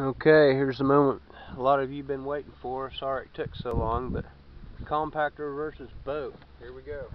Okay, here's the moment a lot of you been waiting for. Sorry it took so long, but compactor versus boat. Here we go.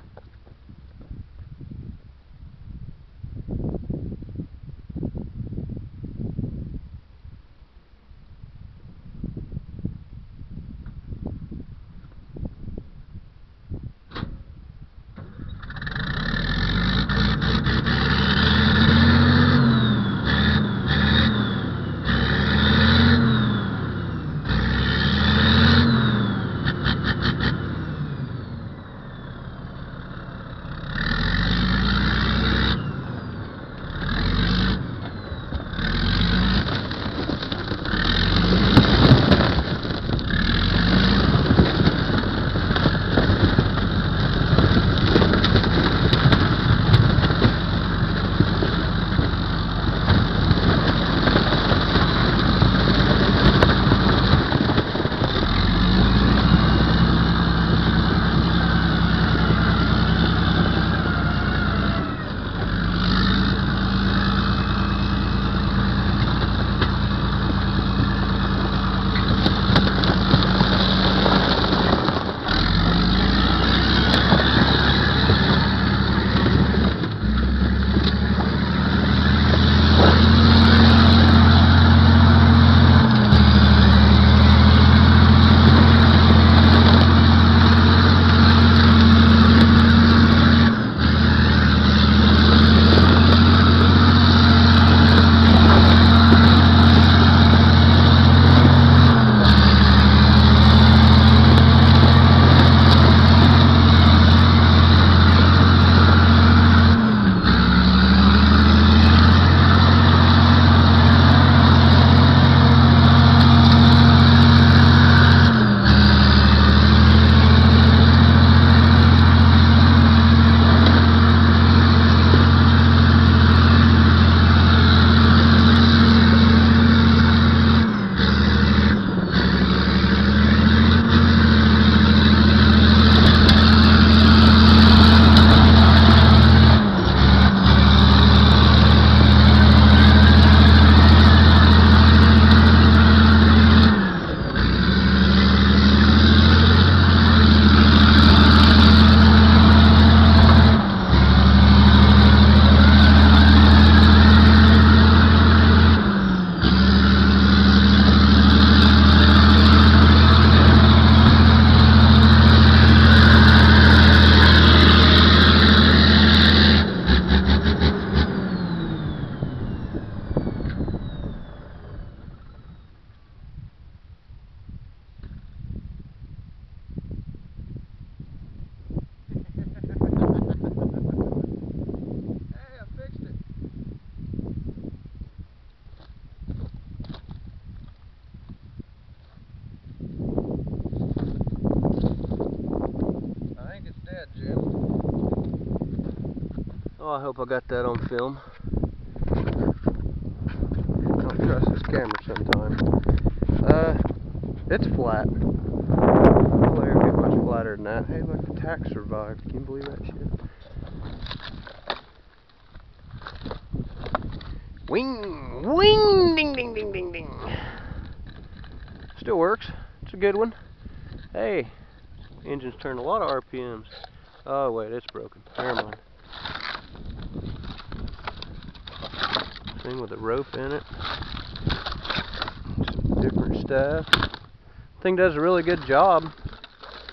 Oh, I hope I got that on film. Don't trust this camera sometimes. Uh, it's flat. It'll get much flatter than that. Hey, look, the tach survived. Can you believe that shit? Wing! Wing! Ding, ding, ding, ding, ding. Still works. It's a good one. Hey, engine's turned a lot of RPMs. Oh, wait, it's broken. Never mind. Thing with a rope in it. Some different stuff. Thing does a really good job.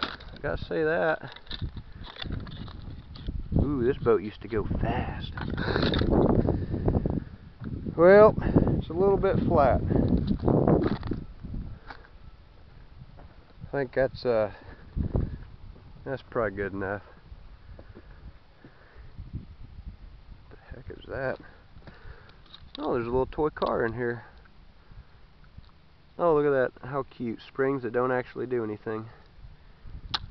I gotta say that. Ooh, this boat used to go fast. Well, it's a little bit flat. I think that's uh that's probably good enough. What the heck is that? Oh, there's a little toy car in here. Oh, look at that. How cute. Springs that don't actually do anything.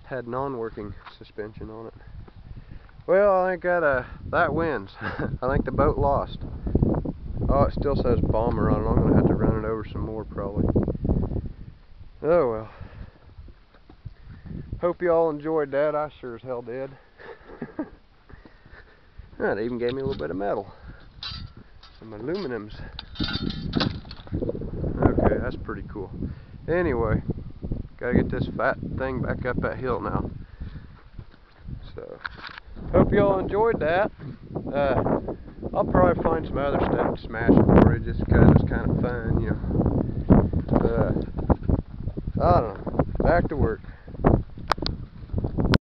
Had non-working suspension on it. Well, I think that, uh, that wins. I think the boat lost. Oh, it still says bomber on it. I'm going to have to run it over some more probably. Oh, well. Hope you all enjoyed that. I sure as hell did. that even gave me a little bit of metal some aluminums. Okay, that's pretty cool. Anyway, gotta get this fat thing back up that hill now. So, hope y'all enjoyed that. Uh, I'll probably find some other stuff to smash for you just because it's kind of fun, you know. Uh, I don't know. Back to work.